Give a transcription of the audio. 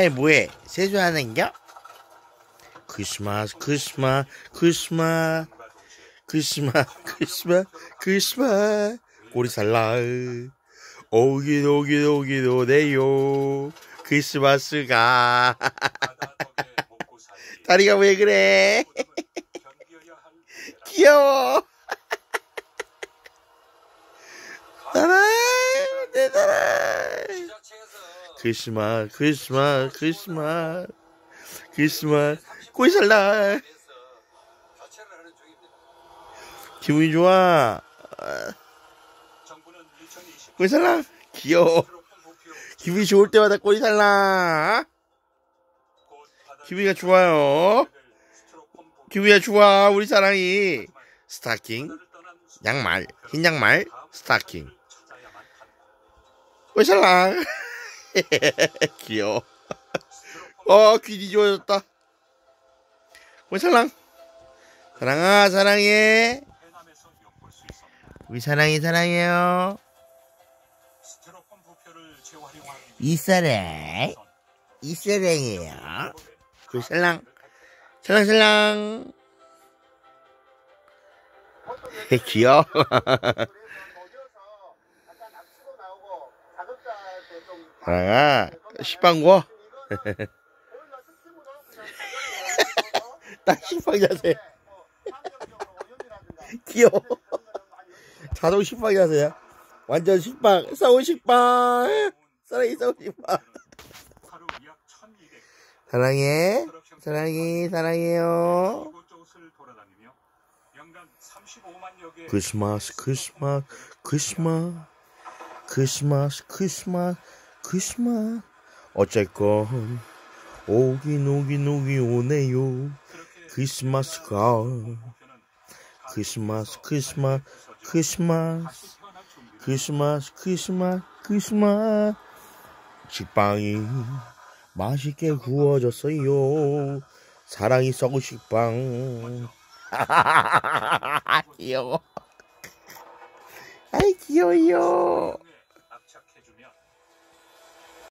에 뭐해? 세수하는겨? 크리스마스 크리스마스 크리스마스 크리스마스 크리스마스 크리스마스 꼬리살라 오기도 오기도 오기도 네요 크리스마스가 다리가 왜 그래? 귀여워 따라 내 따라 크리스마스 크리스마스 크리스마스 크리스마스. 꼬리살라 기분이 좋아. 꼬리살라 귀여워. 기분이 좋을 때마다 꼬리살라 기분이가 좋아요. 기분이가 좋아 우리 사랑이. 스타킹. 양말 흰 양말 스타킹. 꼬리살라 귀여워. 어 귀니 좋아졌다. 꼬리살랑. 사랑아 사랑해. 우리 사랑이 사랑해요. 이 사랑 이 사랑이에요. 우리 살랑. 살랑살랑. 귀여워 사랑아 식빵 구워? 나 식빵 자세. 귀여워. 자동 식빵 자세야. 완전 식빵. 싸운 식빵. 사랑이 싸운 식빵. 사랑해 사랑해 사랑해요. 크리스마스 크리스마스 크리스마스 크리스마스 크리스마스 크리스마스 어쨌건 오긴 오긴 오긴 오네요. 크리스마스가. 크리스마스 크리스마스 크리스마스. 크리스마스 크리스마스 크리스마스 식빵이 맛있게 구워졌어요. 사랑이 썩은 식빵. 귀여워. 아이 귀여워요